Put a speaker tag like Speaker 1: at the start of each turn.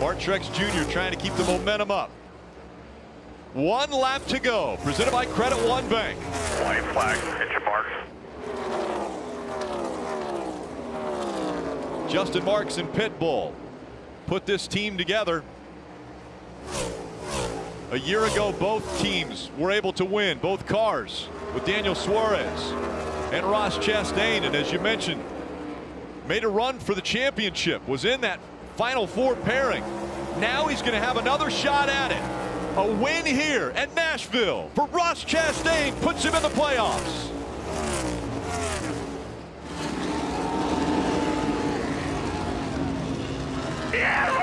Speaker 1: Martin Truex Jr. trying to keep the momentum up. One lap to go. Presented by Credit One Bank.
Speaker 2: White flag, hit your marks.
Speaker 1: Justin Marks and Pitbull put this team together. A year ago, both teams were able to win, both cars, with Daniel Suarez and Ross Chastain. And as you mentioned, made a run for the championship, was in that Final Four pairing. Now he's going to have another shot at it. A win here at Nashville for Ross Chastain puts him in the playoffs. Yeah!